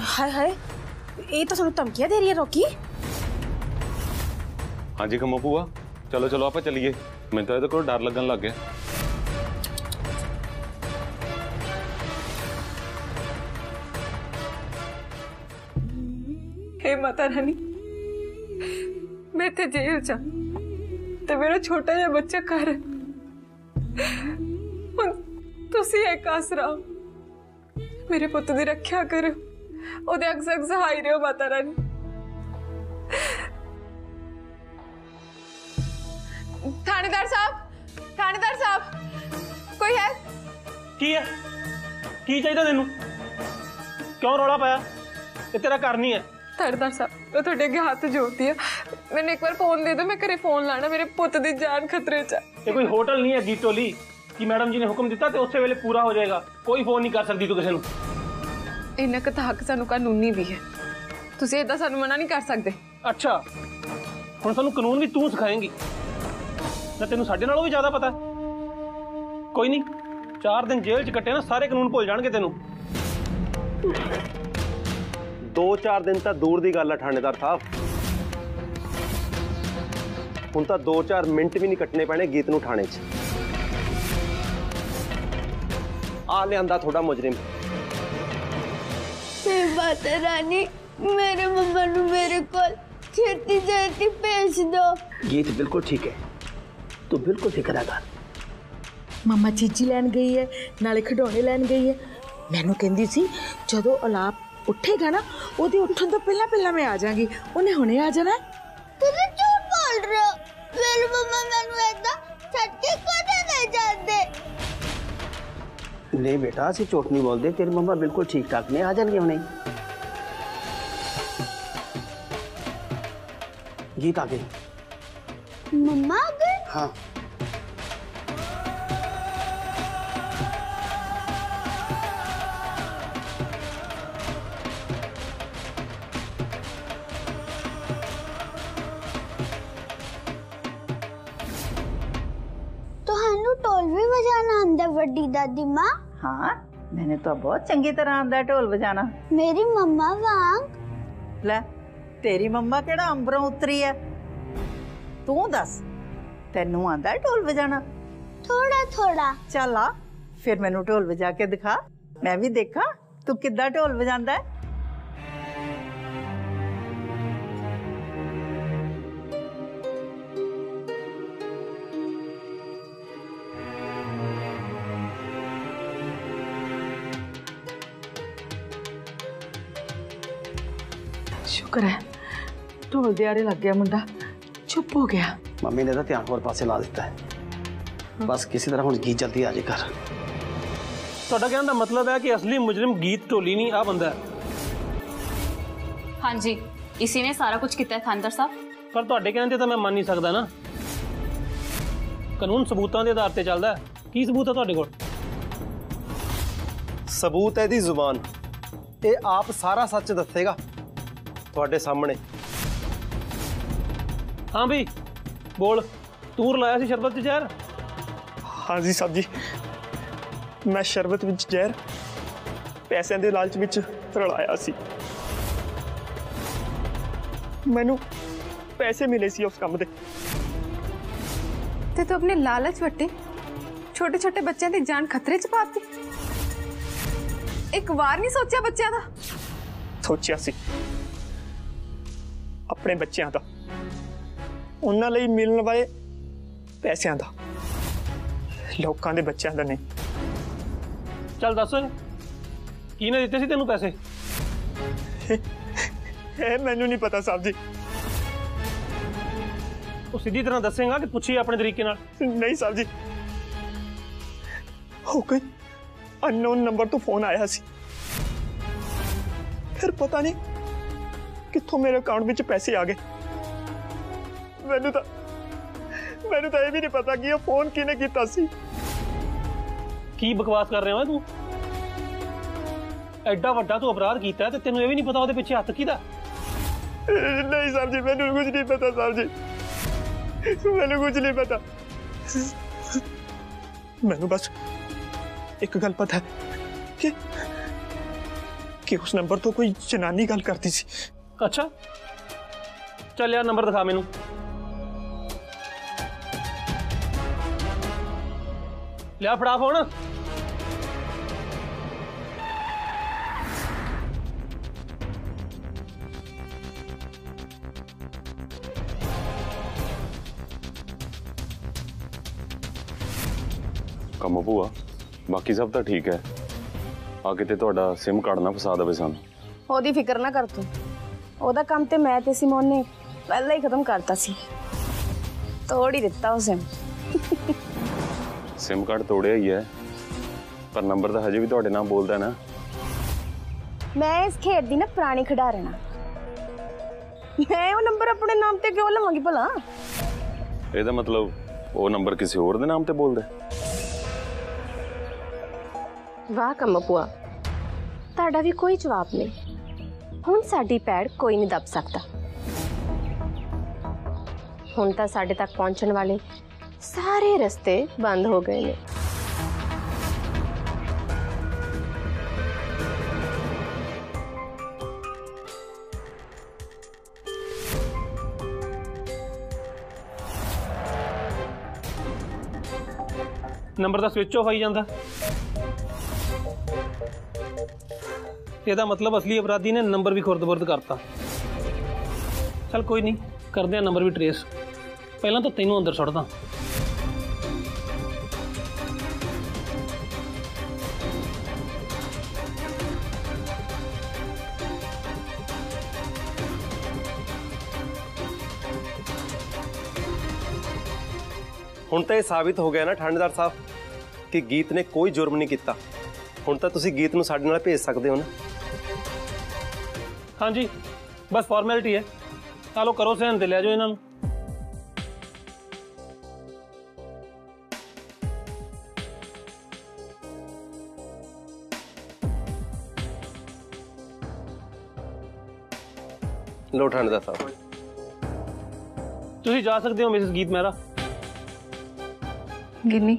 ਹਾਏ ਹਾਏ ਇਹ ਤਾਂ ਸਾਨੂੰ ਧਮਕੀਆਂ ਦੇ ਰਹੀ ਹੈ ਰੋਕੀ ਹਾਂਜੀ ਖਮੋ ਭੂਆ ਚਲੋ ਚਲੋ ਆਪਾਂ ਚੱਲੀਏ ਮੈਨੂੰ ਤਾਂ ਇਹਦੇ ਕੋਲ ਡਰ ਲੱਗਣ ਲੱਗ ਗਿਆ हे ਮਾਤਾ ਰਾਣੀ ਮੈਂ ਤੇ ਜੇਲ੍ਹ ਚ ਆਂ ਤੇ ਮੇਰਾ ਛੋਟਾ ਜਿਹਾ ਬੱਚਾ ਘਰ ਹੈ ਹੁਣ ਤੁਸੀਂ ਇੱਕ ਆਸਰਾ ਹੋ। ਮੇਰੇ ਪੁੱਤ ਦੀ ਰੱਖਿਆ ਕਰੋ ਉਹਦੇ ਅਕਸ ਅਕਸ ਹਾਈ ਰਿਓ ਮਾਤਾ ਰਾਣੀ ਥਾਣੇਦਾਰ ਸਾਹਿਬ ਥਾਣੇਦਾਰ ਸਾਹਿਬ ਕੋਈ ਹੈ ਕੀ ਹੈ ਕੀ ਚਾਹੀਦਾ ਤੈਨੂੰ ਕਿਉਂ ਰੌਲਾ ਪਾਇਆ ਇਹ ਤੇਰਾ ਘਰ ਨਹੀਂ ਹੈ ਥਾਣੇਦਾਰ ਸਾਹਿਬ ਉਹ ਤੁਹਾਡੇ ਅੱਗੇ ਹੱਥ ਜੋੜਦੀ ਆ ਮੈਨੂੰ ਇੱਕ ਵਾਰ ਫੋਨ ਦੇ ਦਿਓ ਮੈਂ ਘਰੇ ਫੋਨ ਲਾਣਾ ਮੇਰੇ ਪੁੱਤ ਦੀ ਜਾਨ ਖਤਰੇ 'ਚ ਹੈ ਇਹ ਕੋਈ ਹੋਟਲ ਨਹੀਂ ਹੈ ਗੀਟੋਲੀ ਕਿ ਮੈਡਮ ਜੀ ਨੇ ਹੁਕਮ ਦਿੱਤਾ ਤੇ ਉਸੇ ਵੇਲੇ ਪੂਰਾ ਹੋ ਜਾਏਗਾ ਕੋਈ ਫੋਨ ਨਹੀਂ ਕਰ ਸਕਦੀ ਤੂੰ ਕਿਸੇ ਨੂੰ ਇੰਨਾ ਕੁ ਤਾਂ ਹੱਕ ਸਾਨੂੰ ਕਾਨੂੰਨੀ ਵੀ ਹੈ ਤੁਸੀਂ ਇਦਾਂ ਸਾਨੂੰ ਮਨਾ ਨਹੀਂ ਕਰ ਸਕਦੇ ਅੱਛਾ ਹੁਣ ਸਾਨੂੰ ਕਾਨੂੰਨ ਵੀ ਤੂੰ ਸਿਖਾਏਂਗੀ ਨਾ ਤੈਨੂੰ ਸਾਡੇ ਨਾਲੋਂ ਵੀ ਜ਼ਿਆਦਾ ਪਤਾ ਹੈ? ਕੋਈ ਨਹੀਂ ਚਾਰ ਦਿਨ ਜੇਲ੍ਹ 'ਚ ਕੱਟੇ ਨਾ ਸਾਰੇ ਕਾਨੂੰਨ ਭੁੱਲ ਜਾਣਗੇ ਤੈਨੂੰ ਦੋ ਚਾਰ ਦਿਨ ਤਾਂ ਦੂਰ ਦੀ ਗੱਲ ਹੈ ਥਾਣੇਦਾਰ ਸਾਹਿਬ ਹੁਣ ਤਾਂ 2-4 ਮਿੰਟ ਵੀ ਨਹੀਂ ਕੱਟਣੇ ਪੈਣੇ ਗੀਤ ਨੂੰ ਥਾਣੇ 'ਚ ਆ ਲਿਆਂਦਾ ਥੋੜਾ ਮੁਜਰਮ हे माता रानी मेरे मम्मा नु मेरे को छेती छेती भेज दो ਗੀਤ ਬਿਲਕੁਲ ਠੀਕ ਹੈ ਤੂੰ ਬਿਲਕੁਲ ਫਿਕਰ ਨਾ ਕਰ ਮੰਮਾ ਚੀਚੀ ਲੈਣ ਗਈ ਹੈ ਨਾਲੇ ਖਿਡੌਣੇ ਲੈਣ ਗਈ ਹੈ ਮੈਨੂੰ ਕਹਿੰਦੀ ਸੀ ਜਦੋਂ ਅਲਾਪ ਉੱਠੇਗਾ ਨਾ ਉਹਦੇ ਉੱਠਣ ਤੋਂ ਪਹਿਲਾਂ ਪਹਿਲਾਂ ਮੈਂ ਆ ਜਾਾਂਗੀ ਉਹਨੇ ਹੁਣੇ ਆ ਜਾਣਾ तुम झूठ बोल रहे हो मेरे मम्मा मैनू ऐदा छट के कदे नहीं बेटा ऐसी चोट नहीं बोलते। तेरे मम्मा बिल्कुल ठीक ठाक नहीं आ जाएँगे उन्हें। गीत आ गई मम्मा आ गई हाँ। तो हनु टोल भी बजाना अंदर वड्डी दादी माँ। हाँ मैंने तो बहुत चंगी तरह आंदा ढोल बजाना। मेरी मम्मा वांग। ले तेरी मम्मा केड़ा अंबरों उतरी है? तू दस तेनू आंदा ढोल बजाना। थोड़ा थोड़ा। चल आ फिर मैनू ढोल बजा के दिखा। मैं भी देखा तू कि ढोल बजा है? करा। ढोल दे लग गया मुंडा। चुप हो गया। मम्मी ने तो ध्यान होर पास ला दिता है। हाँ। बस किसी तरह हूँ गीत जल्दी आ जाए घर। थोड़ा कहने का मतलब है कि असली मुजरिम गीत ढोली नहीं आ बंदा हाँ। जी इसी ने सारा कुछ किया थानदर साहब। पर तो कहने तो मैं मान नहीं सकता ना। कानून सबूत के आधार पर चलता है। की सबूत है तो को सबूत है ज़ुबान। ये आप सारा सच दसेगा ਤੁਹਾਡੇ ਸਾਹਮਣੇ ਹਾਂ ਵੀ ਬੋਲ ਤੂੰ ਰਲਾਇਆ ਸੀ ਸ਼ਰਬਤ ਚ ਜ਼ਹਿਰ ਹਾਂਜੀ ਸਾਹਿਬ ਜੀ ਮੈਂ ਸ਼ਰਬਤ ਵਿੱਚ ਜ਼ਹਿਰ ਪੈਸਿਆਂ ਦੇ ਲਾਲਚ ਵਿੱਚ ਰਲਾਇਆ ਸੀ ਮੈਨੂੰ ਪੈਸੇ ਮਿਲੇ ਸੀ ਉਸ ਕੰਮ ਦੇ ਤੇ ਤੂੰ ਆਪਣੇ ਲਾਲਚ ਵੱਟੇ ਛੋਟੇ ਛੋਟੇ ਬੱਚਿਆਂ ਦੀ ਜਾਨ ਖਤਰੇ 'ਚ ਪਾਤੀ ਇੱਕ ਵਾਰ ਨਹੀਂ ਸੋਚਿਆ ਬੱਚਿਆਂ ਦਾ ਸੋਚਿਆ ਸੀ ਆਪਣੇ ਬੱਚਿਆਂ ਦਾ ਉਹਨਾਂ ਲਈ ਮਿਲਣ ਵਾਲੇ ਪੈਸਿਆਂ ਦਾ ਲੋਕਾਂ ਦੇ ਬੱਚਿਆਂ ਦਾ ਨਹੀਂ ਚੱਲ ਦੱਸ ਕਿਹਨੇ ਦਿੱਤੇ ਸੀ ਤੈਨੂੰ ਪੈਸੇ ਇਹ ਮੈਨੂੰ ਨਹੀਂ ਪਤਾ ਸਾਹਿਬ ਜੀ ਉਹ ਸਿੱਧੀ ਤਰ੍ਹਾਂ ਦੱਸੇਗਾ ਕਿ ਪੁੱਛੀ ਆਪਣੇ ਤਰੀਕੇ ਨਾਲ ਨਹੀਂ ਸਾਹਿਬ ਜੀ ਹੋ ਕੋਈ ਅਨਨੋਨ ਨੰਬਰ ਤੋਂ ਫੋਨ ਆਇਆ ਸੀ ਫਿਰ ਪਤਾ ਨਹੀਂ ਕਿੱਥੋਂ ਮੇਰੇ ਅਕਾਊਂਟ ਵਿੱਚ ਪੈਸੇ ਆ ਗਏ ਮੈਨੂੰ ਤਾਂ ਮੈਨੂੰ ਤਾਂ ਇਹ ਵੀ ਨਹੀਂ ਪਤਾ ਕਿ ਇਹ ਫੋਨ ਕਿਹਨੇ ਕੀਤਾ ਸੀ ਕੀ ਬਕਵਾਸ ਕਰ ਰਿਹਾ ਹੈ ਤੂੰ ਐਡਾ ਵੱਡਾ ਤੂੰ ਅਪਰਾਧ ਕੀਤਾ ਹੈ ਤੇ ਤੈਨੂੰ ਇਹ ਵੀ ਨਹੀਂ ਪਤਾ ਉਹਦੇ ਪਿੱਛੇ ਹੱਥ ਕਿਹਦਾ ਨਹੀਂ ਸਾਹਿਬ ਜੀ ਮੈਨੂੰ ਕੁਝ ਨਹੀਂ ਪਤਾ ਸਾਹਿਬ ਜੀ ਮੈਨੂੰ ਕੁਝ ਨਹੀਂ ਪਤਾ ਮੈਨੂੰ ਬਸ ਇੱਕ ਗੱਲ ਪਤਾ ਹੈ ਕਿ ਕਿ ਉਸ ਨੰਬਰ ਤੋਂ ਕੋਈ ਜਨਾਨੀ ਗੱਲ ਕਰਦੀ ਸੀ ਅੱਛਾ ਚੱਲ ਯਾਰ ਨੰਬਰ ਦਿਖਾ ਮੈਨੂੰ ਲਿਆ ਫੜਾ ਫੋਨ ਕੰਮ ਭੂਆ ਬਾਕੀ ਸਭ ਤਾਂ ਠੀਕ ਹੈ ਆ ਕਿਤੇ ਤੁਹਾਡਾ ਸਿਮ ਕਾਰਡ ਨਾ ਫਸਾ ਦੇਵੇ ਸਾਨੂੰ ਉਹਦੀ ਫਿਕਰ ਨਾ ਕਰ ਤੂੰ ਉਹਦਾ ਕੰਮ ਤੇ ਮੈਂ ਤੇ ਸਿਮੋਨ ਨੇ ਪਹਿਲਾਂ ਹੀ ਖਤਮ ਕਰਤਾ ਸੀ ਤੋੜ ਹੀ ਦਿੱਤਾ ਉਸੇ ਸਿਮ ਕਾਰਡ ਤੋੜਿਆ ਹੀ ਹੈ ਪਰ ਨੰਬਰ ਤਾਂ ਹਜੇ ਵੀ ਤੁਹਾਡੇ ਨਾਲ ਬੋਲਦਾ ਹੈ ਨਾ ਮੈਂ ਇਸ ਖੇਡ ਦੀ ਨਾ ਪੁਰਾਣੀ ਖਿਡਾਰਨ ਆ ਮੈਂ ਉਹ ਨੰਬਰ ਆਪਣੇ ਨਾਮ ਤੇ ਕਿਉਂ ਲਵਾਂਗੀ ਭਲਾ ਇਹਦਾ ਮਤਲਬ ਉਹ ਨੰਬਰ ਕਿਸੇ ਹੋਰ ਦੇ ਨਾਮ ਤੇ ਬੋਲਦਾ ਹੈ? ਵਾਹ ਕੰਮ ਭੂਆ ਤੁਹਾਡਾ ਵੀ ਕੋਈ ਜਵਾਬ ਨਹੀਂ ਹੁਣ ਸਾਡੀ ਪੈੜ ਕੋਈ ਨਹੀਂ ਦੱਬ ਸਕਦਾ ਹੁਣ ਤਾਂ ਸਾਡੇ ਤੱਕ ਪਹੁੰਚਣ ਵਾਲੇ ਸਾਰੇ ਰਸਤੇ ਬੰਦ ਹੋ ਗਏ ਨੇ ਨੰਬਰ ਦਾ ਸਵਿਚ ਆਫ ਆਈ ਜਾਂਦਾ ਇਹਦਾ ਮਤਲਬ ਅਸਲੀ ਅਪਰਾਧੀ ਨੇ ਨੰਬਰ ਵੀ ਖੁਰਦ-ਬੁਰਦ ਕਰਤਾ ਚਲ ਕੋਈ ਨਹੀਂ ਕਰਦੇ ਆ ਨੰਬਰ ਵੀ ਟਰੇਸ ਪਹਿਲਾਂ ਤਾਂ ਤੈਨੂੰ ਅੰਦਰ ਸੁੱਟਦਾ ਹੁਣ ਤਾਂ ਇਹ ਸਾਬਿਤ ਹੋ ਗਿਆ ਨਾ ਠੰਡਦਾਰ ਸਾਹਿਬ ਕਿ ਗੀਤ ਨੇ ਕੋਈ ਜੁਰਮ ਨਹੀਂ ਕੀਤਾ ਹੁਣ ਤਾਂ ਤੁਸੀਂ ਗੀਤ ਨੂੰ ਸਾਡੇ ਨਾਲ ਭੇਜ ਸਕਦੇ ਹੋ ਨਾ ਹਾਂਜੀ ਬਸ ਫਾਰਮੈਲਿਟੀ ਹੈ ਚਲੋ ਕਰੋ ਸਹਿਨ ਤੇ ਲੈ ਜਾਓ ਇਹਨਾਂ ਨੂੰ ਲੋ ਠੰਡਦਾਰ ਸਾਹਿਬ ਤੁਸੀਂ ਜਾ ਸਕਦੇ ਹੋ ਮਿਸਿਸ ਗੀਤ ਮਹਿਰਾ ਗਿੰਨੀ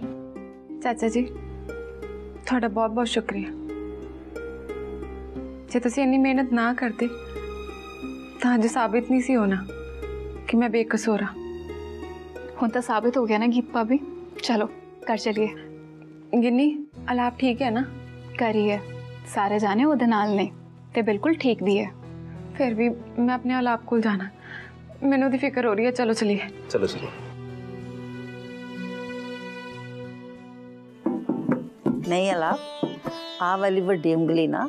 ਚਾਚਾ ਜੀ ਤੁਹਾਡਾ ਬਹੁਤ ਬਹੁਤ ਸ਼ੁਕਰੀਆ जो ती इन्नी मेहनत ना करते। अज साबित नहीं सी होना कि मैं बेकसूर हाँ। हूँ तो साबित हो गया ना गीत भाभी चलो कर चलिए। गिनी अल ठीक है ना? करिए सारे जाने वो नाल ने ते बिल्कुल ठीक भी है। फिर भी मैं अपने अलाप को जाना। मैं फ़िक्र हो रही है चलो चलिए। चलो चलो नहीं अलाप आ वाली वीडी उंगली ना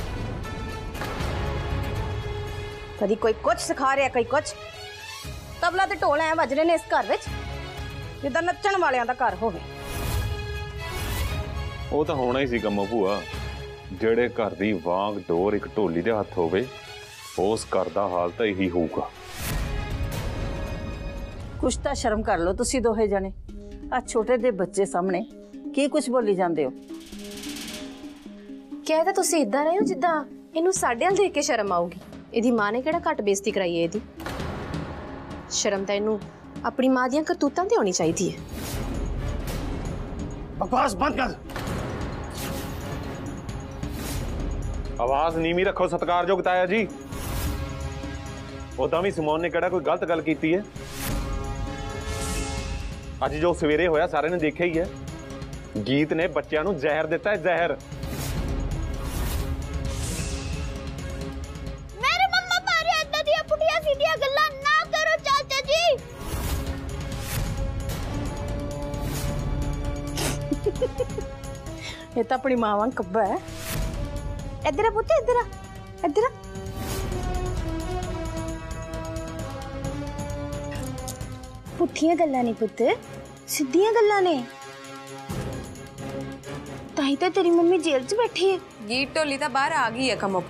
ਕਦੀ ਕੋਈ ਕੁਝ ਸਿਖਾ ਰਿਹਾ ਕਈ ਕੁਝ ਤਬਲਾ ਤੇ ਢੋਲ ਐ ਵੱਜ ਰਹੇ ਨੇ ਇਸ ਘਰ ਵਿੱਚ ਜਿੱਦਾਂ ਨੱਚਣ ਵਾਲਿਆਂ ਦਾ ਘਰ ਹੋਵੇ ਉਹ ਤਾਂ ਹੋਣਾ ਹੀ ਸੀ ਕੰਮੋ ਭੂਆ ਜਿਹੜੇ ਘਰ ਦੀ ਵਾਂਗ ਡੋਰ ਇੱਕ ਢੋਲੀ ਦੇ ਹੱਥ ਹੋਵੇ ਉਸ ਘਰ ਦਾ ਹਾਲ ਤਾਂ ਇਹੀ ਹੋਊਗਾ ਕੁਛ ਤਾਂ ਸ਼ਰਮ ਕਰ ਲਓ ਤੁਸੀਂ ਦੋਹੇ ਜਣੇ ਆ ਛੋਟੇ ਦੇ ਬੱਚੇ ਸਾਹਮਣੇ ਕੀ ਕੁਝ ਬੋਲੀ ਜਾਂਦੇ ਹੋ ਕਹਿ ਤਾਂ ਤੁਸੀਂ ਇਦਾਂ ਰਹੇ ਹੋ ਜਿੱਦਾਂ ਇਹਨੂੰ ਸਾਡੇ ਵੱਲ ਦੇਖ ਕੇ ਸ਼ਰਮ ਆਊਗੀ ਇਹਦੀ ਮਾਂ ਨੇ ਕਿਹੜਾ ਘੱਟ ਬੇਇੱਜ਼ਤੀ ਕਰਾਈ ਹੈ ਇਹਦੀ ਸ਼ਰਮ ਤਾਂ ਇਹਨੂੰ ਆਪਣੀ ਮਾਂ ਦੀਆਂ ਕਰਤੂਤਾਂ ਤੇ ਆਉਣੀ ਚਾਹੀਦੀ ਹੈ ਬਕਵਾਸ ਬੰਦ ਕਰ ਆਵਾਜ਼ ਨੀਵੀਂ ਰੱਖੋ ਸਤਿਕਾਰਯੋਗ ਤਾਇਆ ਜੀ ਉਦਾਂ ਵੀ ਸਿਮੋਨ ਨੇ ਕਿਹੜਾ ਕੋਈ ਗਲਤ ਗੱਲ ਕੀਤੀ ਹੈ ਅੱਜ ਜੋ ਸਵੇਰੇ ਹੋਇਆ ਸਾਰਿਆਂ ਨੇ ਦੇਖਿਆ ਹੀ ਹੈ ਗੀਤ ਨੇ ਬੱਚਿਆਂ ਨੂੰ ਜ਼ਹਿਰ ਦਿੱਤਾ ਹੈ ਜ਼ਹਿਰ ਇਹ ਤਾਂ ਆਪਣੀ ਮਾਂ ਵਾਂਗ ਕੱਬਾ ਹੈ ਇੱਧਰ ਆ ਪੁੱਤ ਇੱਧਰ ਆ ਇੱਧਰ ਆ ਪੁੱਠੀਆਂ ਗੱਲਾਂ ਨਹੀਂ ਪੁੱਤ ਸਿੱਧੀਆਂ ਗੱਲਾਂ ਨੇ ਤਾਂ ਹੀ ਤਾਂ ਤੇਰੀ ਮੰਮੀ ਜੇਲ੍ਹ 'ਚ ਬੈਠੀ ਹੈ ਗੀਤ ਢੋਲੀ ਤਾਂ ਬਾਹਰ ਆ ਗਈ ਹੈ ਕੰਮੋ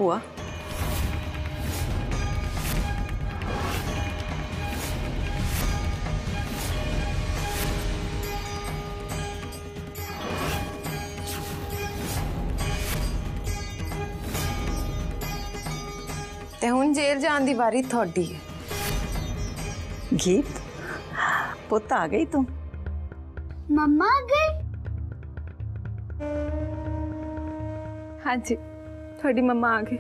ਹੁਣ ਜੇਲ੍ਹ ਜਾਣ ਦੀ ਵਾਰੀ ਤੁਹਾਡੀ ਹੈ ਗੀਤ ਪੁੱਤ ਆ ਗਈ ਤੂੰ ਮੰਮਾ ਆ ਗਈ ਹਾਂਜੀ ਤੁਹਾਡੀ ਮੰਮਾ ਆ ਗਈ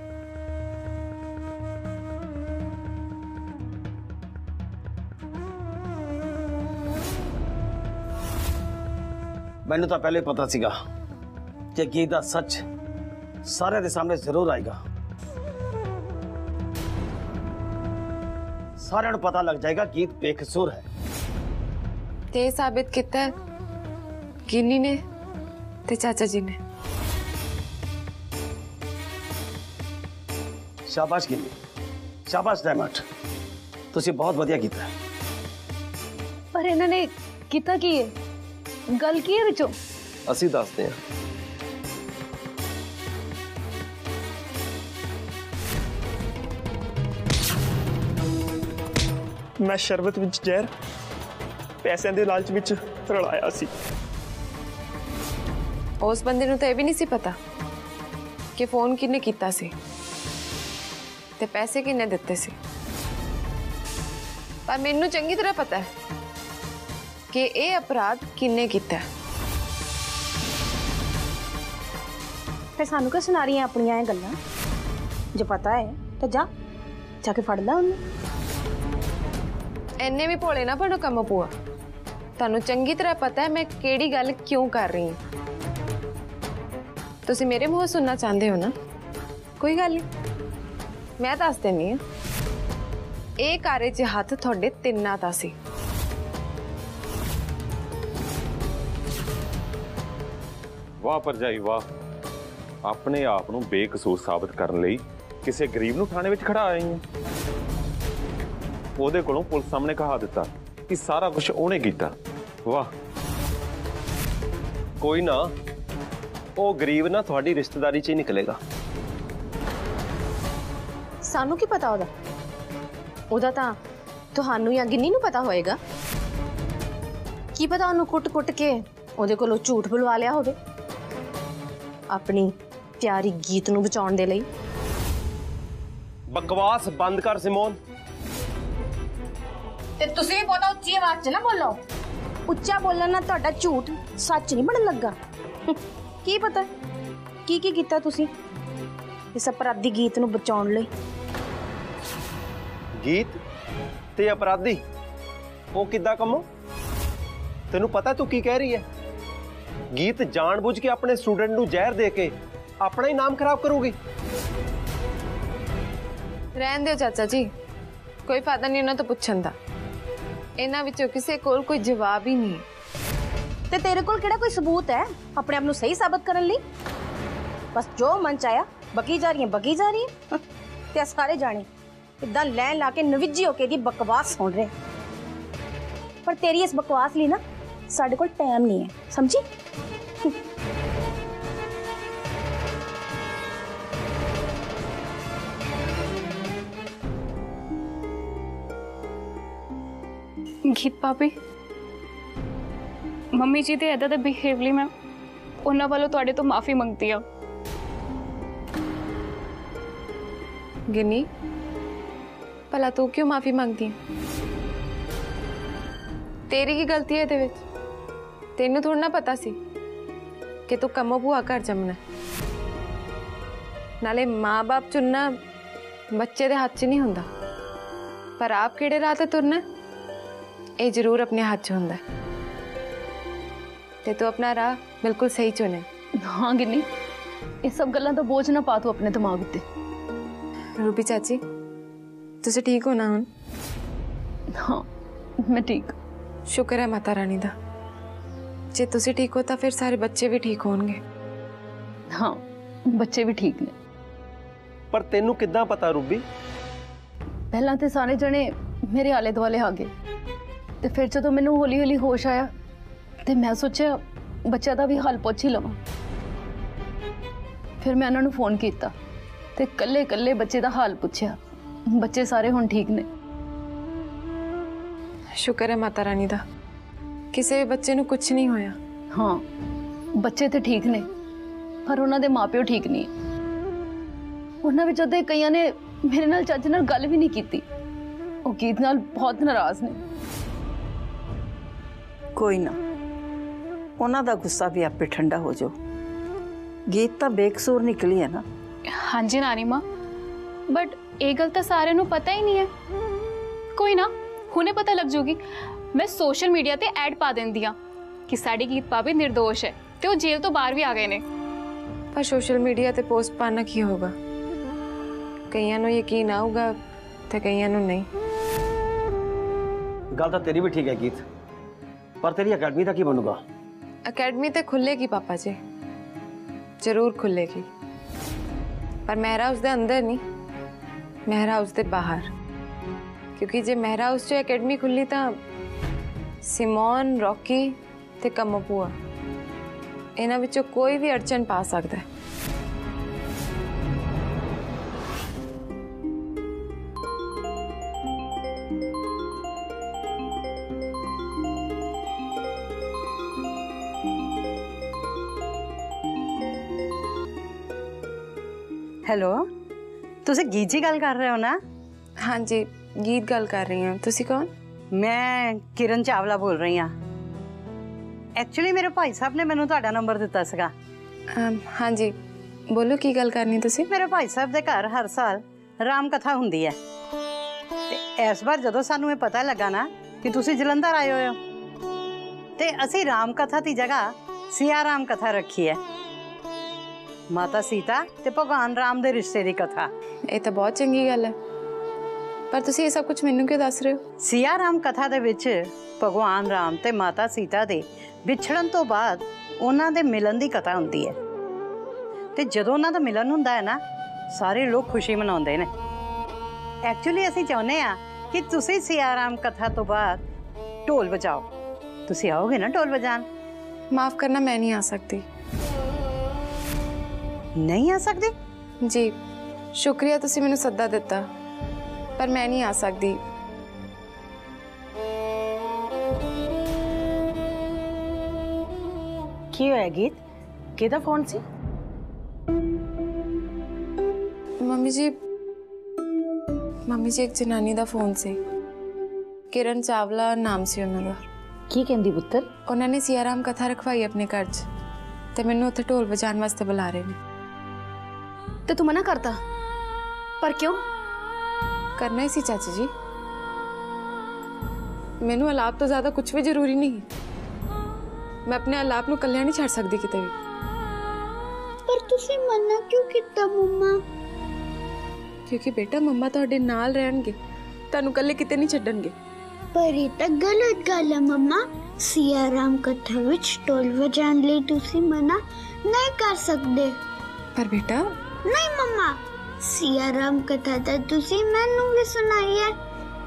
ਮੈਨੂੰ ਤਾਂ ਪਹਿਲੇ ਪਤਾ ਸੀਗਾ ਕਿ ਗੀਤ ਦਾ ਸੱਚ ਸਾਰਿਆਂ ਦੇ ਸਾਹਮਣੇ ਜ਼ਰੂਰ ਆਏਗਾ ਸਾਰਿਆਂ ਨੂੰ ਪਤਾ ਲੱਗ ਜਾਏਗਾ ਗੀਤ ਬੇਕਸੂਰ ਹੈ ਤੇ ਇਹ ਸਾਬਿਤ ਕੀਤਾ ਹੈ ਗਿੰਨੀ ਨੇ ਤੇ ਚਾਚਾ ਜੀ ਨੇ ਸ਼ਾਬਾਸ਼ ਗਿੰਨੀ ਸ਼ਾਬਾਸ਼ ਡੈਮਟ ਤੁਸੀਂ ਬਹੁਤ ਵਧੀਆ ਕੀਤਾ ਪਰ ਇਹਨਾਂ ਨੇ ਕੀਤਾ ਕੀ ਹੈ ਗੱਲ ਕੀ ਹੈ ਵਿੱਚੋਂ ਅਸੀਂ ਦੱਸਦੇ ਹਾਂ ਮੈਂ ਸ਼ਰਬਤ ਵਿੱਚ ਜ਼ਹਿਰ ਪੈਸਿਆਂ ਦੇ ਲਾਲਚ ਵਿੱਚ ਰਲਾਇਆ ਸੀ ਉਸ ਬੰਦੇ ਨੂੰ ਤਾਂ ਇਹ ਵੀ ਨਹੀਂ ਸੀ ਪਤਾ ਕਿ ਫੋਨ ਕਿਹਨੇ ਕੀਤਾ ਸੀ ਤੇ ਪੈਸੇ ਕਿਹਨੇ ਦਿੱਤੇ ਸੀ ਪਰ ਮੈਨੂੰ ਚੰਗੀ ਤਰ੍ਹਾਂ ਪਤਾ ਹੈ ਕਿ ਇਹ ਅਪਰਾਧ ਕਿਹਨੇ ਕੀਤਾ ਹੈ ਫਿਰ ਸਾਨੂੰ ਕਿਉਂ ਸੁਣਾ ਰਹੀਆਂ ਆਪਣੀਆਂ ਇਹ ਗੱਲਾਂ ਜੇ ਪਤਾ ਹੈ ਤਾਂ ਜਾ ਜਾ ਕੇ ਫੜ ਲੈ ਉਹਨੂੰ ਐਨੇ ਵੀ ਭੋਲੇ ਨਾ ਬਣੋ ਕੰਮ ਪੂਆ ਤੁਹਾਨੂੰ ਚੰਗੀ ਤਰ੍ਹਾਂ ਪਤਾ ਹੈ ਮੈਂ ਕਿਹੜੀ ਗੱਲ ਕਿਉਂ ਕਰ ਰਹੀ ਹਾਂ ਤੁਸੀਂ ਮੇਰੇ ਮੂੰਹੋਂ ਸੁਣਨਾ ਚਾਹੁੰਦੇ ਹੋ ਨਾ ਕੋਈ ਗੱਲ ਨਹੀਂ ਮੈਂ ਦੱਸ ਦਿੰਨੀ ਆ ਇਹ ਕਾਰੇ 'ਚ ਹੱਥ ਤੁਹਾਡੇ ਤਿੰਨਾਂ ਦਾ ਸੀ ਵਾਹ ਭਰਜਾਈ ਵਾਹ ਆਪਣੇ ਆਪ ਨੂੰ ਬੇਕਸੂਰ ਸਾਬਤ ਕਰਨ ਲਈ ਕਿਸੇ ਗਰੀਬ ਨੂੰ ਥਾਣੇ ਵਿੱਚ ਖੜਾ ਆਈ ਹੈ ਉਹਦੇ ਕੋਲੋਂ ਪੁਲਿਸ ਸਾਹਮਣੇ ਕਹਾ ਦਿੱਤਾ ਕਿ ਸਾਰਾ ਕੁਝ ਉਹਨੇ ਕੀਤਾ ਵਾਹ ਕੋਈ ਨਾ ਉਹ ਗਰੀਬ ਨਾ ਤੁਹਾਡੀ ਰਿਸ਼ਤੇਦਾਰੀ 'ਚ ਹੀ ਨਿਕਲੇਗਾ ਸਾਨੂੰ ਕੀ ਪਤਾ ਉਹਦਾ ਉਹਦਾ ਤਾਂ ਤੁਹਾਨੂੰ ਜਾਂ ਗਿੰਨੀ ਨੂੰ ਪਤਾ ਹੋਏਗਾ ਕੀ ਪਤਾ ਉਹਨੂੰ ਕੁੱਟ-ਕੁੱਟ ਕੇ ਉਹਦੇ ਕੋਲੋਂ ਝੂਠ ਬੁਲਵਾ ਲਿਆ ਹੋਵੇ ਆਪਣੀ ਪਿਆਰੀ ਗੀਤ ਨੂੰ ਬਚਾਉਣ ਦੇ ਲਈ ਬਕਵਾਸ ਬੰਦ ਕਰ ਸਿਮੋਨ ਤੇ ਤੁਸੀਂ ਵੀ ਬੋਲੋ ਉੱਚੀ ਆਵਾਜ਼ 'ਚ ਨਾ ਬੋਲੋ ਉੱਚਾ ਬੋਲਣ ਨਾਲ ਤੁਹਾਡਾ ਝੂਠ ਸੱਚ ਨਹੀਂ ਬਣਨ ਲੱਗਾ ਹੂੰ, ਕੀ ਪਤਾ ਕੀ ਕੀ ਕੀਤਾ ਤੁਸੀਂ ਇਸ ਅਪਰਾਧੀ ਗੀਤ ਨੂੰ ਬਚਾਉਣ ਲਈ ਗੀਤ ਤੇ ਅਪਰਾਧੀ ਉਹ ਕਿੱਦਾਂ ਕੰਮੋ ਤੈਨੂੰ ਪਤਾ ਤੂੰ ਕੀ ਕਹਿ ਰਹੀ ਹੈ ਗੀਤ ਜਾਣਬੁੱਝ ਕੇ ਆਪਣੇ ਸਟੂਡੈਂਟ ਨੂੰ ਜ਼ਹਿਰ ਦੇ ਕੇ ਆਪਣਾ ਹੀ ਨਾਮ ਖਰਾਬ ਕਰੂਗੀ ਰਹਿਣ ਦਿਓ ਚਾਚਾ ਜੀ ਕੋਈ ਫਾਇਦਾ ਨਹੀਂ ਉਹਨਾਂ ਤੋਂ ਪੁੱਛਣ ਦਾ ਇਹਨਾਂ ਵਿੱਚੋਂ ਕਿਸੇ ਕੋਲ ਕੋਈ ਜਵਾਬ ਹੀ ਨਹੀਂ ਹੈ ਤੇ ਤੇਰੇ ਕੋਲ ਕਿਹੜਾ ਕੋਈ ਸਬੂਤ ਹੈ ਆਪਣੇ ਆਪ ਨੂੰ ਸਹੀ ਸਾਬਤ ਕਰਨ ਲਈ ਬਸ ਜੋ ਮਨ ਚ ਆਇਆ ਬਕੀ ਜਾ ਰਹੀ ਹੈ ਬਕੀ ਜਾ ਰਹੀ ਹੈ ਤੇ ਆਹ ਸਾਰੇ ਜਾਣੇ ਇਦਾਂ ਲੈਣ ਲਾ ਕੇ ਨਵਿੱਜੀ ਹੋ ਕੇ ਦੀ ਬਕਵਾਸ ਸੁਣ ਰਹੇ ਪਰ ਤੇਰੀ ਇਸ ਬਕਵਾਸ ਲਈ ਨਾ ਸਾਡੇ ਕੋਲ ਟਾਈਮ ਨਹੀਂ ਹੈ ਸਮਝੀ ਗੀਤ ਭਾਬੀ ਮੰਮੀ ਜੀ ਦੇ ਇਦਾਂ ਦੇ ਬਿਹੇਵ ਲਈ ਮੈਂ ਉਹਨਾਂ ਵੱਲੋਂ ਤੁਹਾਡੇ ਤੋਂ ਮਾਫੀ ਮੰਗਦੀ ਆ ਗਿੰਨੀ ਭਲਾ ਤੂੰ ਕਿਉਂ ਮਾਫੀ ਮੰਗਦੀ ਹੈ ਤੇਰੀ ਕੀ ਗਲਤੀ ਹੈ ਇਹਦੇ ਵਿੱਚ ਤੈਨੂੰ ਥੋੜਾ ਨਾ ਪਤਾ ਸੀ ਕਿ ਤੂੰ ਕੰਮੋ ਭੂਆ ਘਰ ਜੰਮਣਾ ਹੈ। ਨਾਲੇ ਮਾਂ-ਬਾਪ ਚੁਣਨਾ ਬੱਚੇ ਦੇ ਹੱਥ 'ਚ ਨਹੀਂ ਹੁੰਦਾ ਪਰ ਆਪ ਕਿਹੜੇ ਰਾਹ ਤੇ ਤੁਰਨਾ ਹੈ, ਇਹ ਜ਼ਰੂਰ ਆਪਣੇ ਹੱਥ 'ਚ ਹੁੰਦਾ ਹੈ। ਤੇ ਤੂੰ ਆਪਣਾ ਰਾਹ ਬਿਲਕੁਲ ਸਹੀ ਚੁਣਿਆ ਹਾਂ ਗਿੰਨੀ ਇਹ ਸਭ ਗੱਲਾਂ ਦਾ ਬੋਝ ਨਾ ਪਾ ਤੂੰ ਆਪਣੇ ਦਿਮਾਗ ਉੱਤੇ ਰੂਪੀ ਚਾਚੀ ਤੁਸੀਂ ਠੀਕ ਹੋ ਨਾ ਹੁਣ ਹਾਂ ਮੈਂ ਠੀਕ ਸ਼ੁਕਰ ਹੈ ਮਾਤਾ ਰਾਣੀ ਦਾ ਜੇ ਤੁਸੀਂ ਠੀਕ ਹੋ ਤਾਂ ਫਿਰ ਸਾਰੇ ਬੱਚੇ ਵੀ ਠੀਕ ਹੋਣਗੇ ਹਾਂ ਬੱਚੇ ਵੀ ਠੀਕ ਨੇ ਪਰ ਤੈਨੂੰ ਕਿੱਦਾਂ ਪਤਾ ਰੂਬੀ ਪਹਿਲਾਂ ਤੇ ਸਾਰੇ ਜਣੇ ਮੇਰੇ ਆਲੇ ਦੁਆਲੇ ਆ ਗਏ ਤੇ ਫਿਰ ਜਦੋਂ ਮੈਨੂੰ ਹੌਲੀ ਹੌਲੀ ਹੋਸ਼ ਆਇਆ ਤੇ ਮੈਂ ਸੋਚਿਆ ਬੱਚਿਆਂ ਦਾ ਵੀ ਹਾਲ ਪੁੱਛ ਹੀ ਲਵਾਂ ਫਿਰ ਮੈਂ ਉਹਨਾਂ ਨੂੰ ਫੋਨ ਕੀਤਾ ਤੇ ਕੱਲੇ ਕੱਲੇ ਬੱਚੇ ਦਾ ਹਾਲ ਪੁੱਛਿਆ ਬੱਚੇ ਸਾਰੇ ਹੁਣ ਠੀਕ ਨੇ ਸ਼ੁਕਰ ਹੈ ਮਾਤਾ ਰਾਣੀ ਦਾ ਕਿਸੇ ਵੀ ਬੱਚੇ ਨੂੰ ਕੁਝ ਨਹੀਂ ਹੋਇਆ ਹਾਂ ਬੱਚੇ ਤੇ ਠੀਕ ਨੇ ਪਰ ਉਹਨਾਂ ਦੇ ਮਾਪਿਓ ਠੀਕ ਨਹੀਂ ਉਹਨਾਂ ਵਿੱਚੋਂ ਤੇ ਕਈਆਂ ਨੇ ਮੇਰੇ ਨਾਲ ਚੱਜ ਨਾਲ ਗੱਲ ਵੀ ਨਹੀਂ ਕੀਤੀ ਉਹ ਗੀਤ ਨਾਲ ਬਹੁਤ ਨਾਰਾਜ਼ ਨੇ कोई ना। उन्हों का गुस्सा भी आपे ठंडा हो जाओ। गीत तो बेकसूर निकली है ना। हाँ जी नानी माँ बट ये गल तो सारे पता ही नहीं है। कोई ना हमने पता लग जूगी मैं सोशल मीडिया से एड पा दें कि साड़ी गीत भी निर्दोष है तो वह जेल तो बहर भी आ गए ने। पर सोशल मीडिया से पोस्ट पाना की होगा? कई यकीन आऊगा तो कई नहीं। गल तो तेरी भी ठीक है गीत। ਪਰ ਤੇਰੀ ਅਕੈਡਮੀ ਦਾ ਕੀ ਬਣੂਗਾ ਅਕੈਡਮੀ ਤੇ ਖੁੱਲੇਗੀ ਪਾਪਾ ਜੀ ਜ਼ਰੂਰ ਖੁੱਲੇਗੀ ਪਰ ਮਹਿਰਾ ਉਸ ਦੇ ਅੰਦਰ ਨਹੀਂ ਮਹਿਰਾ ਉਸ ਦੇ ਬਾਹਰ ਕਿਉਂਕਿ ਜੇ ਮਹਿਰਾ ਉਸ 'ਚ ਅਕੈਡਮੀ ਖੁੱਲੀ ਤਾਂ ਸਿਮੋਨ ਰੌਕੀ ਤੇ ਕਮਪੂਆ ਇਹਨਾਂ ਵਿੱਚੋਂ ਕੋਈ ਵੀ ਅੜਚਨ ਪਾ ਸਕਦਾ ਹੈ ਹੈਲੋ ਤੁਸੀਂ ਗੀਤ ਜੀ ਗੱਲ ਕਰ ਰਹੇ ਹੋ ਨਾ ਹਾਂਜੀ ਗੀਤ ਗੱਲ ਕਰ ਰਹੀ ਹਾਂ ਤੁਸੀਂ ਕੌਣ ਮੈਂ ਕਿਰਨ ਚਾਵਲਾ ਬੋਲ ਰਹੀ ਹਾਂ ਐਕਚੁਅਲੀ ਮੇਰੇ ਭਾਈ ਸਾਹਿਬ ਨੇ ਮੈਨੂੰ ਤੁਹਾਡਾ ਨੰਬਰ ਦਿੱਤਾ ਸੀਗਾ ਅਮ, ਹਾਂਜੀ ਬੋਲੋ ਕੀ ਗੱਲ ਕਰਨੀ ਤੁਸੀਂ ਮੇਰੇ ਭਾਈ ਸਾਹਿਬ ਦੇ ਘਰ ਹਰ ਸਾਲ ਰਾਮ ਕਥਾ ਹੁੰਦੀ ਹੈ ਤੇ ਇਸ ਵਾਰ ਜਦੋਂ ਸਾਨੂੰ ਇਹ ਪਤਾ ਲੱਗਾ ਨਾ ਕਿ ਤੁਸੀਂ ਜਲੰਧਰ ਆਏ ਹੋਏ ਹੋ ਤੇ ਅਸੀਂ ਰਾਮ ਕਥਾ ਦੀ ਜਗ੍ਹਾ ਸਿਆ ਰਾਮ ਕਥਾ ਰੱਖੀ ਹੈ ਮਾਤਾ ਸੀਤਾ ਤੇ ਭਗਵਾਨ ਰਾਮ ਦੇ ਰਿਸ਼ਤੇ ਦੀ ਕਥਾ ਇਹ ਤਾਂ ਬਹੁਤ ਚੰਗੀ ਗੱਲ ਹੈ ਪਰ ਤੁਸੀਂ ਇਹ ਸਭ ਕੁਝ ਮੈਨੂੰ ਕਿਉਂ ਦੱਸ ਰਹੇ ਹੋ ਸਿਆ ਰਾਮ ਕਥਾ ਦੇ ਵਿੱਚ ਭਗਵਾਨ ਰਾਮ ਤੇ ਮਾਤਾ ਸੀਤਾ ਦੇ ਵਿਛੜਨ ਤੋਂ ਬਾਅਦ ਉਹਨਾਂ ਦੇ ਮਿਲਨ ਦੀ ਕਥਾ ਹੁੰਦੀ ਹੈ ਤੇ ਜਦੋਂ ਉਹਨਾਂ ਦਾ ਮਿਲਨ ਹੁੰਦਾ ਹੈ ਨਾ ਸਾਰੇ ਲੋਕ ਖੁਸ਼ੀ ਮਨਾਉਂਦੇ ਨੇ ਐਕਚੁਅਲੀ ਅਸੀਂ ਚਾਹੁੰਦੇ ਆ ਕਿ ਤੁਸੀਂ ਸਿਆ ਰਾਮ ਕਥਾ ਤੋਂ ਬਾਅਦ ਢੋਲ ਵਜਾਓ ਤੁਸੀਂ ਆਓਗੇ ਨਾ ਢੋਲ ਵਜਾਣ ਮਾਫ ਕਰਨਾ ਮੈਂ ਨਹੀਂ ਆ ਸਕਦੀ ਨਹੀਂ ਆ ਸਕਦੇ ਜੀ ਸ਼ੁਕਰੀਆ ਤੁਸੀਂ ਮੈਨੂੰ ਸੱਦਾ ਦਿੱਤਾ ਪਰ ਮੈਂ ਨਹੀਂ ਆ ਸਕਦੀ ਕੀ ਹੋਇਆ ਗੀਤ ਕਿਹਦਾ ਫੋਨ ਸੀ ਮੰਮੀ ਜੀ ਮੰਮੀ ਜੀ ਇੱਕ ਜਨਾਨੀ ਦਾ ਫੋਨ ਸੀ ਕਿਰਨ ਚਾਵਲਾ ਨਾਮ ਸੀ ਉਹਨਾਂ ਦਾ ਕੀ ਕਹਿੰਦੀ ਪੁੱਤਰ ਉਹਨਾਂ ਨੇ ਸਿਆਰਾਮ ਕਥਾ ਰਖਵਾਈ ਆਪਣੇ ਘਰ 'ਚ ਤੇ ਮੈਨੂੰ ਉੱਥੇ ਢੋਲ ਵਜਾਉਣ ਵਾਸਤੇ ਬੁਲਾ ਰਹੇ ਨੇ ਤੇ ਤੂੰ ਮਨਾ ਕਰਤਾ ਪਰ ਕਿਉਂ ਕਰਨਾ ਹੀ ਸੀ ਚਾਚੀ ਜੀ ਮੈਨੂੰ ਅਲਾਪ ਤੋਂ ਜ਼ਿਆਦਾ ਕੁਝ ਵੀ ਜ਼ਰੂਰੀ ਨਹੀਂ ਮੈਂ ਆਪਣੇ ਅਲਾਪ ਨੂੰ ਕੱਲਿਆ ਨਹੀਂ ਛੱਡ ਸਕਦੀ ਕਿਤੇ ਵੀ ਪਰ ਤੁਸੀਂ ਮਨਾ ਕਿਉਂ ਕੀਤਾ ਮੰਮਾ ਕਿਉਂਕਿ ਬੇਟਾ ਮੰਮਾ ਤੁਹਾਡੇ ਨਾਲ ਰਹਿਣਗੇ ਤੁਹਾਨੂੰ ਕੱਲੇ ਕਿਤੇ ਨਹੀਂ ਛੱਡਣਗੇ ਪਰ ਇਹ ਤਾਂ ਗਲਤ ਗੱਲ ਹੈ ਮੰਮਾ ਸਿਆ ਰਾਮ ਕਥਾ ਵਿੱਚ ਢੋਲ ਵਜਾਉਣ ਲਈ ਤੁਸੀਂ ਮਨਾ ਨਹੀਂ ਕਰ ਸਕਦੇ ਪਰ ਬੇਟਾ ਨਹੀਂ ਮੰਮਾ ਸਿਆ ਰਾਮ ਕਥਾ ਤਾਂ ਤੁਸੀਂ ਮੈਨੂੰ ਵੀ ਸੁਣਾਈ ਹੈ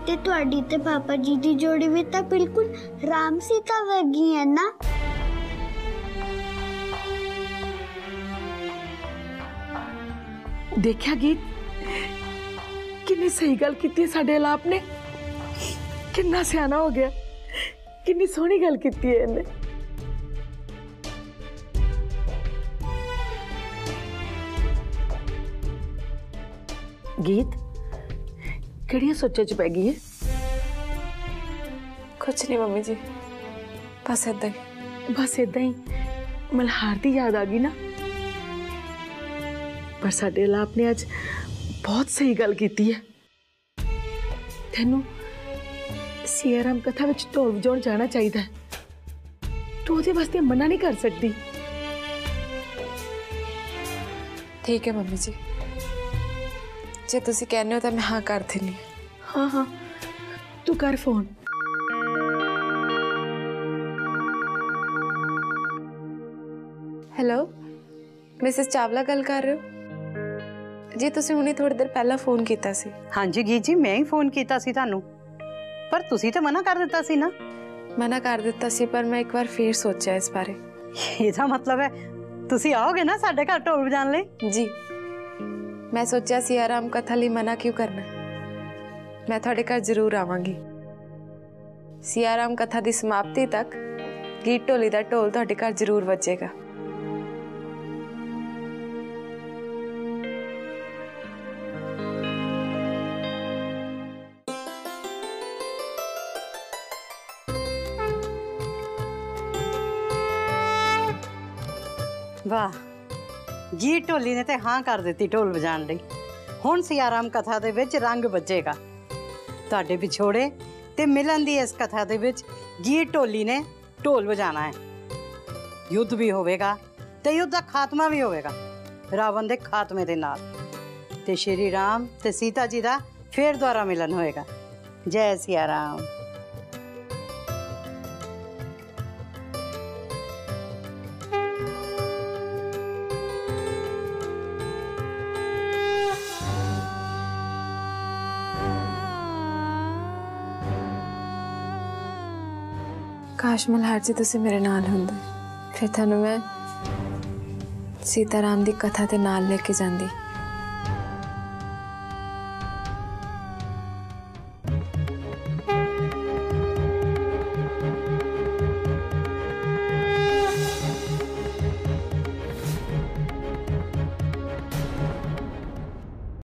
ਤੇ ਤੁਹਾਡੀ ਤੇ ਪਾਪਾ ਜੀ ਦੀ ਜੋੜੀ ਵੀ ਤਾਂ ਬਿਲਕੁਲ ਰਾਮ ਸੀਤਾ ਵਰਗੀ ਹੈ ਨਾ ਦੇਖਿਆ ਗੀਤ ਕਿੰਨੀ ਸਹੀ ਗੱਲ ਕੀਤੀ ਹੈ ਸਾਡੇ ਆਲਾਪ ਨੇ ਕਿੰਨਾ ਸਿਆਣਾ ਹੋ ਗਿਆ ਕਿੰਨੀ ਸੋਹਣੀ ਗੱਲ ਕੀਤੀ ਹੈ ਇਹਨੇ ਗੀਤ ਕਿਹੜੀਆਂ ਸੋਚਾਂ ਚ ਪੈ ਗਈ ਹੈ ਕੁਛ ਨਹੀਂ ਮੰਮੀ ਜੀ ਬਸ ਏਦਾਂ ਹੀ ਬਸ ਇਦਾਂ ਹੀ ਮਲਹਾਰ ਦੀ ਯਾਦ ਆ ਗਈ ਨਾ ਪਰ ਸਾਡੇ ਆਲਾਪ ਨੇ ਅੱਜ ਬਹੁਤ ਸਹੀ ਗੱਲ ਕੀਤੀ ਹੈ ਤੈਨੂੰ ਸੀਆਰਾਮ ਕਥਾ ਵਿੱਚ ਢੋਲ ਵਜਾਉਣ ਜਾਣਾ ਚਾਹੀਦਾ ਹੈ ਤੂੰ ਉਹਦੇ ਵਾਸਤੇ ਮਨਾ ਨਹੀਂ ਕਰ ਸਕਦੀ ਠੀਕ ਹੈ ਮੰਮੀ ਜੀ ਜੇ ਤੁਸੀਂ ਕਹਿੰਦੇ ਹੋ ਤਾਂ ਮੈਂ ਹਾਂ ਕਰ ਦਿੰਦੀ ਹਾਂ ਹਾਂ ਹਾਂ ਤੂੰ ਕਰ ਫੋਨ ਹੈਲੋ ਮਿਸਿਸ ਚਾਵਲਾ ਗੱਲ ਕਰ ਰਹੇ ਹੋ ਜੀ ਤੁਸੀਂ ਹੁਣੇ ਥੋੜੀ ਦੇਰ ਪਹਿਲਾਂ ਫੋਨ ਕੀਤਾ ਸੀ ਹਾਂਜੀ ਗੀਤ ਜੀ ਮੈਂ ਹੀ ਫੋਨ ਕੀਤਾ ਸੀ ਤੁਹਾਨੂੰ ਪਰ ਤੁਸੀਂ ਤਾਂ ਮਨਾ ਕਰ ਦਿੱਤਾ ਸੀ ਨਾ ਮਨਾ ਕਰ ਦਿੱਤਾ ਸੀ ਪਰ ਮੈਂ ਇੱਕ ਵਾਰ ਫੇਰ ਸੋਚਿਆ ਇਸ ਬਾਰੇ ਇਹਦਾ ਮਤਲਬ ਹੈ ਤੁਸੀਂ ਆਓਗੇ ਨਾ ਸਾਡੇ ਘਰ ਢੋਲ ਵਜਾਉਣ ਲਈ ਜੀ ਮੈਂ ਸੋਚਿਆ ਸੀ ਆਰਾਮ ਕਥਾ ਲਈ ਮਨਾ ਕਿਉਂ ਕਰਨਾ ਮੈਂ ਤੁਹਾਡੇ ਘਰ ਜ਼ਰੂਰ ਆਵਾਂਗੀ ਸਿਆਰਾਮ ਕਥਾ ਦੀ ਸਮਾਪਤੀ ਤੱਕ ਗੀਤ ਢੋਲੀ ਦਾ ਢੋਲ ਤੁਹਾਡੇ ਘਰ ਜ਼ਰੂਰ ਵੱਜੇਗਾ ਵਾਹ ਜੀ ਢੋਲੀ ਨੇ ਤੇ ਹਾਂ ਕਰ ਦਿੱਤੀ ਢੋਲ ਵਜਾਉਣ ਲਈ ਹੁਣ ਸਿਆਰਾਮ ਕਥਾ ਦੇ ਵਿੱਚ ਰੰਗ ਵੱਜੇਗਾ ਤੁਹਾਡੇ ਵਿਛੋੜੇ ਤੇ ਮਿਲਣ ਦੀ ਇਸ ਕਥਾ ਦੇ ਵਿੱਚ ਜੀ ਢੋਲੀ ਨੇ ਢੋਲ ਵਜਾਣਾ ਹੈ ਯੁੱਧ ਵੀ ਹੋਵੇਗਾ ਤੇ ਯੁੱਧ ਦਾ ਖਾਤਮਾ ਵੀ ਹੋਵੇਗਾ ਰਾਵਣ ਦੇ ਖਾਤਮੇ ਦੇ ਨਾਲ ਤੇ ਸ਼੍ਰੀ ਰਾਮ ਤੇ ਸੀਤਾ ਜੀ ਦਾ ਫੇਰ ਦੁਆਰਾ ਮਿਲਨ ਹੋਏਗਾ ਜੈ ਸਿਆ ਰਾਮ ਕਾਸ਼ ਮਲਹਾਰ ਜੀ ਤੁਸੀਂ ਮੇਰੇ ਨਾਲ ਹੁੰਦੇ ਫਿਰ ਤੁਹਾਨੂੰ ਮੈਂ ਸੀਤਾਰਾਮ ਦੀ ਕਥਾ ਤੇ ਨਾਲ ਲੈ ਕੇ ਜਾਂਦੀ